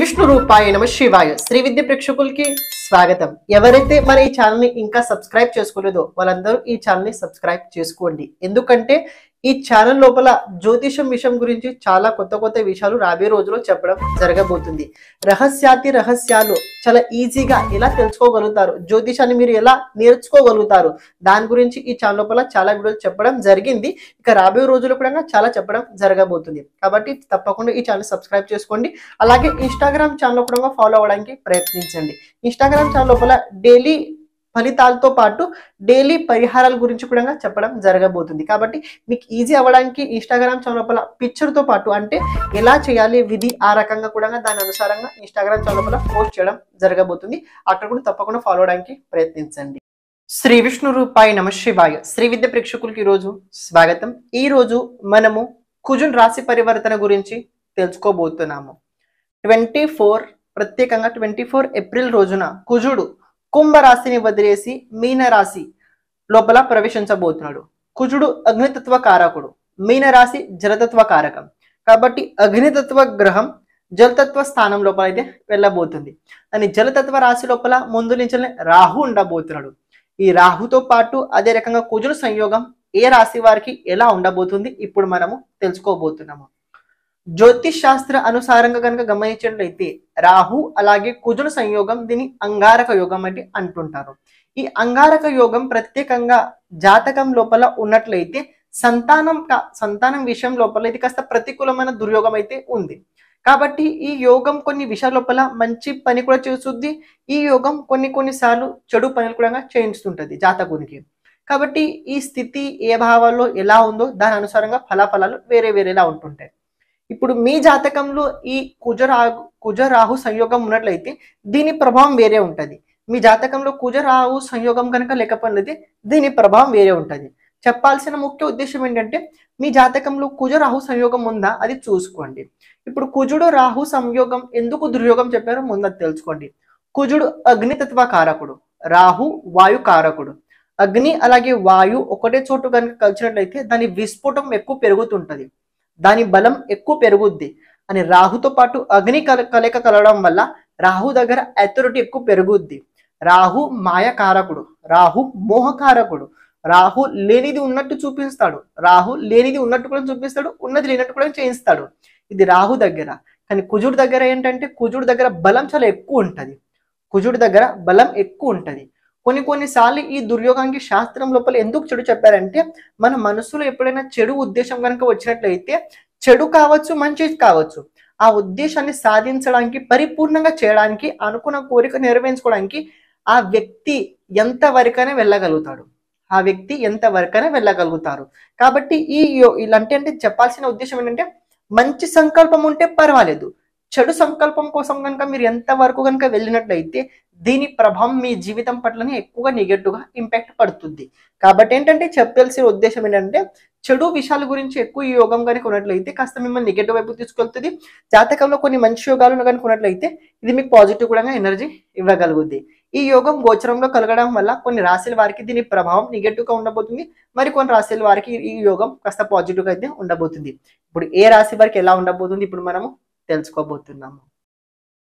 విష్ణు రూపాయ నమ శివాయ. శ్రీ విద్య ప్రేక్షకులకి స్వాగతం. ఎవరైతే మన ఈ ఛానల్ని ఇంకా సబ్స్క్రైబ్ చేసుకోలేదో వాళ్ళందరూ ఈ ఛానల్ని సబ్స్క్రైబ్ చేసుకోండి. ఎందుకంటే ఈ ఛానల్ లోపల జ్యోతిషం విషయం గురించి చాలా కొత్త కొత్త విషయాలు రాబోయే రోజుల్లో చెప్పడం జరగబోతుంది. రహస్యాతి రహస్యాలు చాలా ఈజీగా ఎలా తెలుసుకోగలుగుతారు? జ్యోతిషాన్ని మీరు ఎలా నేర్చుకోగలుగుతారు? దాని గురించి ఈ ఛానల్ లోపల చాలా వీడియోలు చెప్పడం జరిగింది. ఇక రాబోయే రోజుల్లో కూడా చాలా చెప్పడం జరగబోతుంది. కాబట్టి తప్పకుండా ఈ ఛానల్ సబ్స్క్రైబ్ చేసుకోండి. అలాగే ఇన్స్టాగ్రామ్ ఛానల్ కూడా ఫాలో అవ్వడానికి ప్రయత్నించండి. ఇన్స్టాగ్రామ్ ఛానల్ లోపల డైలీ ఫలితాలతో పాటు డైలీ పరిహారాల గురించి కూడా చెప్పడం జరగబోతుంది. కాబట్టి మీకు ఈజీ అవ్వడానికి ఇన్స్టాగ్రామ్ చౌలపల పిక్చర్తో పాటు అంటే ఎలా చేయాలి విధి ఆ రకంగా కూడా దాని అనుసారంగా ఇన్స్టాగ్రామ్ చౌలపల పోస్ట్ చేయడం జరగబోతుంది. అక్కడ కూడా తప్పకుండా ఫాలో అవడానికి ప్రయత్నించండి. శ్రీ విష్ణు రూపాయి నమ శివాయ. శ్రీ విద్య ప్రేక్షకులకి ఈరోజు స్వాగతం. ఈ రోజు మనము కుజున్ రాశి పరివర్తన గురించి తెలుసుకోబోతున్నాము. ట్వంటీ ఫోర్ ప్రత్యేకంగా ట్వంటీ ఫోర్ ఏప్రిల్ రోజున కుజుడు కుంభ రాశిని వదిలేసి మీన రాశి లోపల ప్రవేశించబోతున్నాడు. కుజుడు అగ్నితత్వ కారకుడు. మీన రాశి జలతత్వ కారకం. కాబట్టి అగ్నితత్వ గ్రహం జలతత్వ స్థానం లోపల అయితే వెళ్ళబోతుంది. అని జలతత్వ రాశి లోపల ముందు నుంచి రాహు ఉండబోతున్నాడు. ఈ రాహుతో పాటు అదే రకంగా కుజుడు సంయోగం ఏ రాశి వారికి ఎలా ఉండబోతుంది ఇప్పుడు మనము తెలుసుకోబోతున్నాము. జ్యోతిష్ శాస్త్ర అనుసారంగా కనుక గమనించినట్లయితే రాహు అలాగే కుజుల సంయోగం దీన్ని అంగారక యోగం అంటే అంటుంటారు. ఈ అంగారక యోగం ప్రత్యేకంగా జాతకం లోపల ఉన్నట్లయితే సంతానం సంతానం విషయం లోపల ఇది కాస్త ప్రతికూలమైన దుర్యోగం అయితే ఉంది. కాబట్టి ఈ యోగం కొన్ని విషయాల లోపల మంచి పని కూడా చేస్తుంది. ఈ యోగం కొన్ని కొన్నిసార్లు చెడు పనులు కూడా చేయిస్తుంటుంది జాతకునికి. కాబట్టి ఈ స్థితి ఏ భావాల్లో ఎలా ఉందో దాని అనుసారంగా ఫలాఫలాలు వేరే వేరేలా ఉంటుంటాయి. ఇప్పుడు మీ జాతకంలో ఈ కుజరాహు కుజరాహు సంయోగం ఉన్నట్లయితే దీని ప్రభావం వేరే ఉంటుంది. మీ జాతకంలో కుజరాహు సంయోగం కనుక లేకపోయినది దీని ప్రభావం వేరే ఉంటుంది. చెప్పాల్సిన ముఖ్య ఉద్దేశం ఏంటంటే మీ జాతకంలో కుజరాహు సంయోగం ఉందా అది చూసుకోండి. ఇప్పుడు కుజుడు రాహు సంయోగం ఎందుకు దుర్యోగం చెప్పారో ముందు అది తెలుసుకోండి. కుజుడు అగ్నితత్వ కారకుడు రాహు వాయు కారకుడు. అగ్ని అలాగే వాయు ఒకటే చోటు కనుక కలిసినట్లయితే దాని విస్ఫోటం ఎక్కువ పెరుగుతుంటది. దాని బలం ఎక్కువ పెరుగుద్ది. అని రాహుతో పాటు అగ్ని కల కలయిక కలవడం వల్ల రాహు దగ్గర అథారిటీ ఎక్కువ పెరుగుద్ది. రాహు మాయకారకుడు. రాహు మోహకారకుడు. రాహు లేనిది ఉన్నట్టు చూపిస్తాడు. రాహు లేనిది ఉన్నట్టు కూడా చూపిస్తాడు. ఉన్నది లేనట్టు కూడా చేయిస్తాడు. ఇది రాహు దగ్గర. కానీ కుజుడు దగ్గర ఏంటంటే కుజుడు దగ్గర బలం చాలా ఎక్కువ ఉంటుంది. కుజుడు దగ్గర బలం ఎక్కువ ఉంటుంది. కొన్ని కొన్నిసార్లు ఈ దుర్యోగానికి శాస్త్రం లోపల ఎందుకు చెడు చెప్పారంటే మన మనసులో ఎప్పుడైనా చెడు ఉద్దేశం కనుక వచ్చినట్లయితే చెడు కావచ్చు మంచిది కావచ్చు ఆ ఉద్దేశాన్ని సాధించడానికి పరిపూర్ణంగా చేయడానికి అనుకున్న కోరిక నెరవేర్చుకోవడానికి ఆ వ్యక్తి ఎంత వరకనే వెళ్ళగలుగుతాడు. ఆ వ్యక్తి ఎంత వరకనే వెళ్ళగలుగుతారు. కాబట్టి ఈ ఇలాంటి అంటే చెప్పాల్సిన ఉద్దేశం ఏంటంటే మంచి సంకల్పం ఉంటే పర్వాలేదు. చెడు సంకల్పం కోసం కనుక మీరు ఎంత వరకు కనుక వెళ్ళినట్లయితే దీని ప్రభావం మీ జీవితం పట్లనే ఎక్కువగా నెగటివ్గా ఇంపాక్ట్ పడుతుంది. కాబట్టి ఏంటంటే చెప్పాల్సిన ఉద్దేశం ఏంటంటే చెడు విషయాల గురించి ఎక్కువ ఈ యోగం కనుక ఉన్నట్లయితే కాస్త మిమ్మల్ని నెగటివ్ వైపు తీసుకెళ్తుంది. జాతకంలో కొన్ని మంచి యోగాలు కనుక ఉన్నట్లయితే ఇది మీకు పాజిటివ్ కూడా ఎనర్జీ ఇవ్వగలుగుద్ది. ఈ యోగం గోచరంలో కలగడం వల్ల కొన్ని రాశుల వారికి దీని ప్రభావం నెగటివ్గా ఉండబోతుంది. మరి కొన్ని రాశుల వారికి ఈ యోగం కాస్త పాజిటివ్గా అయితే ఉండబోతుంది. ఇప్పుడు ఏ రాశి వారికి ఎలా ఉండబోతుంది ఇప్పుడు మనము తెలుసుకోబోతున్నాము.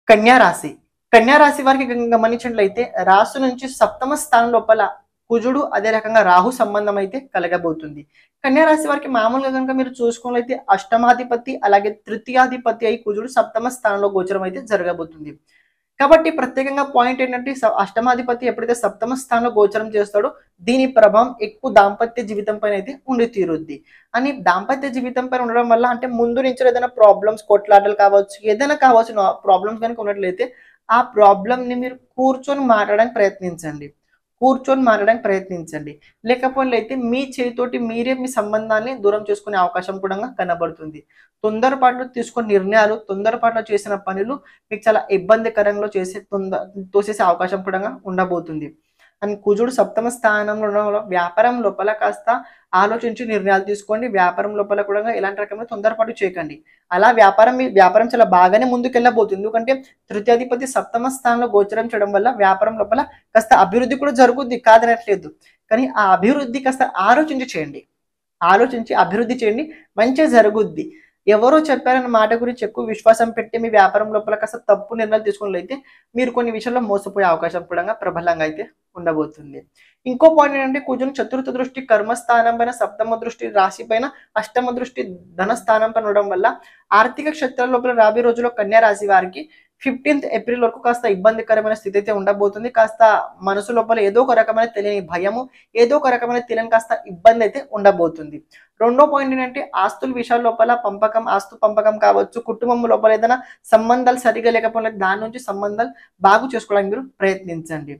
కన్యా రాశి. కన్యా రాశి వారికి గమనించినట్లయితే రాశి నుంచి సప్తమ స్థానం లోపల కుజుడు అదే రకంగా రాహు సంబంధం అయితే కలగబోతుంది. కన్యా రాశి వారికి మామూలుగా కనుక మీరు చూసుకున్నట్లయితే అష్టమాధిపతి అలాగే తృతీయాధిపతి అయి కుజుడు సప్తమ స్థానంలో గోచరం అయితే జరగబోతుంది. కాబట్టి ప్రత్యేకంగా పాయింట్ ఏంటంటే అష్టమాధిపతి ఎప్పుడైతే సప్తమ స్థానంలో గోచరం చేస్తాడో దీని ప్రభావం ఎక్కువ దాంపత్య జీవితం పైన అయితే ఉండి తీరుద్ది. అని దాంపత్య జీవితం పైన ఉండడం వల్ల అంటే ముందు నుంచి ఏదైనా ప్రాబ్లమ్స్ కొట్లాటలు కావచ్చు ఏదైనా కావచ్చు ప్రాబ్లమ్స్ కనుక ఉన్నట్లయితే ఆ ప్రాబ్లంని మీరు కూర్చొని మాట్లాడడానికి ప్రయత్నించండి. కూర్చొని మాట్లాడడానికి ప్రయత్నించండి. లేకపోతే మీ చేతితోటి మీరే మీ సంబంధాన్ని దూరం చేసుకునే అవకాశం కూడా కనబడుతుంది. తొందరపాటులో తీసుకునే నిర్ణయాలు తొందరపాటులో చేసిన పనులు మీకు చాలా ఇబ్బందికరంగా చేసే తొందర తోసేసే అవకాశం కూడా ఉండబోతుంది. అండ్ కుజుడు సప్తమ స్థానంలో ఉండడం వల్ల వ్యాపారం లోపల కాస్త ఆలోచించి నిర్ణయాలు తీసుకోండి. వ్యాపారం లోపల కూడా ఎలాంటి రకమైన తొందరపాటు చేయకండి. అలా వ్యాపారం వ్యాపారం చాలా బాగానే ముందుకెళ్ళబోతుంది. ఎందుకంటే తృతీయాధిపతి సప్తమ స్థానంలో గోచరం చేయడం వల్ల వ్యాపారం లోపల కాస్త అభివృద్ధి కూడా జరుగుద్ది. కాదనట్లేదు. కానీ ఆ అభివృద్ధి కాస్త ఆలోచించి చేయండి. ఆలోచించి అభివృద్ధి చేయండి. మంచిగా జరుగుద్ది. ఎవరో చెప్పారన్న మాట గురించి ఎక్కువ విశ్వాసం పెట్టి మీ వ్యాపారం లోపల కాస్త తప్పు నిర్ణయాలు తీసుకున్నట్లయితే మీరు కొన్ని విషయాల్లో మోసపోయే అవకాశం కూడా ప్రబలంగా అయితే ఉండబోతుంది. ఇంకో పాయింట్ ఏంటంటే కుజుని చతుర్థ దృష్టి కర్మస్థానం పైన సప్తమ దృష్టి రాశి పైన అష్టమ దృష్టి ధన స్థానం పైన ఉండడం వల్ల ఆర్థిక క్షేత్రం లోపల రాబోయే రోజుల్లో కన్యా రాశి వారికి ఫిఫ్టీన్త్ ఏప్రిల్ వరకు కాస్త ఇబ్బందికరమైన స్థితి అయితే ఉండబోతుంది. కాస్త మనసు లోపల ఏదో ఒక రకమైన తెలియని భయము ఏదో ఒక రకమైన తెలియని కాస్త ఇబ్బంది అయితే ఉండబోతుంది. రెండో పాయింట్ ఏంటంటే ఆస్తుల విషయాల లోపల పంపకం ఆస్తు పంపకం కావచ్చు కుటుంబం లోపల ఏదైనా సంబంధాలు సరిగా లేకపోతే దాని నుంచి సంబంధాలు బాగు చేసుకోవడానికి మీరు ప్రయత్నించండి.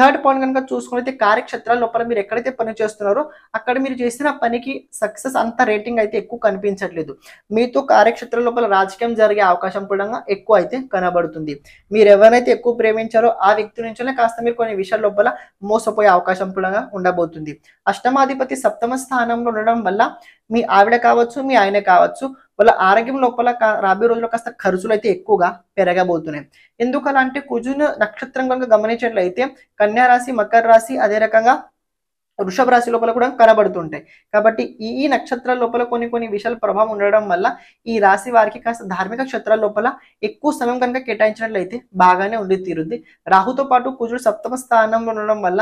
థర్డ్ పాయింట్ కనుక చూసుకున్నైతే కార్యక్షేత్రాల లోపల మీరు ఎక్కడైతే పని చేస్తున్నారో అక్కడ మీరు చేసిన పనికి సక్సెస్ అంత రేటింగ్ అయితే ఎక్కువ కనిపించట్లేదు. మీతో కార్యక్షేత్రం లోపల రాజకీయం జరిగే అవకాశం కూడా ఎక్కువ అయితే కనబడుతుంది. మీరు ఎవరైతే ఎక్కువ ప్రేమించారో ఆ వ్యక్తి నుంచే కాస్త మీరు కొన్ని విషయాల లోపల మోసపోయే అవకాశం కూడా ఉండబోతుంది. అష్టమాధిపతి సప్తమ స్థానంలో ఉండడం వల్ల మీ ఆవిడ కావచ్చు మీ ఆయన కావచ్చు వాళ్ళ ఆరోగ్యం లోపల కా- రాబోయే రోజుల్లో కాస్త ఖర్చులు అయితే ఎక్కువగా పెరగబోతున్నాయి. ఎందుకలా అంటే కుజును నక్షత్రం కనుక గమనించినట్లయితే కన్యా రాశి మకర రాశి అదే రకంగా వృషభ రాశి లోపల కూడా కనబడుతుంటాయి. కాబట్టి ఈ ఈ నక్షత్రాల లోపల కొన్ని కొన్ని విషయాల ప్రభావం ఉండడం వల్ల ఈ రాశి వారికి కాస్త ధార్మిక క్షేత్రాల లోపల ఎక్కువ సమయం కనుక కేటాయించినట్లయితే బాగానే ఉండి తీరుద్ది. రాహుతో పాటు కుజుడు సప్తమ స్థానంలో ఉండడం వల్ల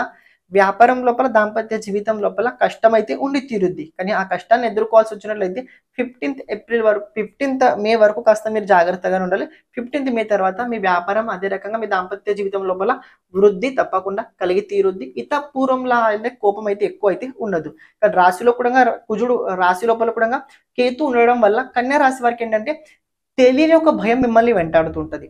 వ్యాపారం లోపల దాంపత్య జీవితం లోపల కష్టం అయితే ఉండి తీరుద్ది. కానీ ఆ కష్టాన్ని ఎదుర్కోవాల్సి వచ్చినట్లయితే ఫిఫ్టీన్త్ ఏప్రిల్ వరకు ఫిఫ్టీన్త్ మే వరకు కాస్త మీరు జాగ్రత్తగా ఉండాలి. ఫిఫ్టీన్త్ మే తర్వాత మీ వ్యాపారం అదే రకంగా మీ దాంపత్య జీవితం లోపల వృద్ధి తప్పకుండా కలిగి తీరుద్ది. ఇత పూర్వంలా అయితే కోపం అయితే ఎక్కువ అయితే ఉండదు. కానీ రాశిలో కూడా కుజుడు రాశి లోపల కూడా కేతు ఉండడం వల్ల కన్యా రాశి వారికి ఏంటంటే తెలియని ఒక భయం మిమ్మల్ని వెంటాడుతుంటది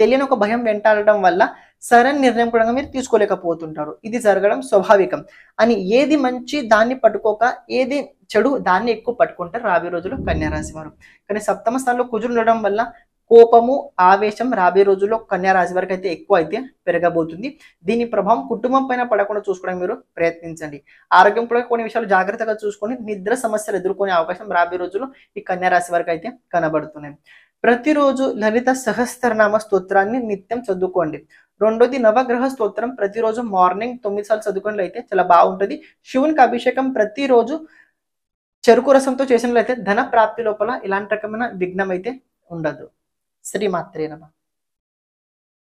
తెలియని ఒక భయం వెంటాడడం వల్ల సరైన నిర్ణయం కూడా మీరు తీసుకోలేకపోతుంటారు. ఇది జరగడం స్వాభావికం. అని ఏది మంచి దాన్ని పట్టుకోక ఏది చెడు దాన్ని ఎక్కువ పట్టుకుంటారు రాబోయే రోజుల్లో కన్యారాశి వారు. కానీ సప్తమ స్థానంలో కుజుడు ఉండడం వల్ల కోపము ఆవేశం రాబోయే రోజుల్లో కన్యారాశి వారికి అయితే ఎక్కువ అయితే పెరగబోతుంది. దీని ప్రభావం కుటుంబం పైన పడకుండా చూసుకోవడానికి మీరు ప్రయత్నించండి. ఆరోగ్యం కూడా కొన్ని విషయాలు జాగ్రత్తగా చూసుకొని నిద్ర సమస్యలు ఎదుర్కొనే అవకాశం రాబోయే రోజుల్లో ఈ కన్యారాశి వారికి అయితే కనబడుతున్నాయి. ప్రతిరోజు లలిత సహస్రనామ స్తోత్రాన్ని నిత్యం చదువుకోండి. రెండోది నవగ్రహ స్తోత్రం. ప్రతిరోజు మార్నింగ్ తొమ్మిది సార్లు చదువుకున్నట్లయితే చాలా బాగుంటుంది. శివునికి అభిషేకం ప్రతిరోజు చెరుకు రసంతో చేసినట్లయితే ధన ప్రాప్తి లోపల ఇలాంటి రకమైన విఘ్నం అయితే ఉండదు. శ్రీమాత్రే నమ.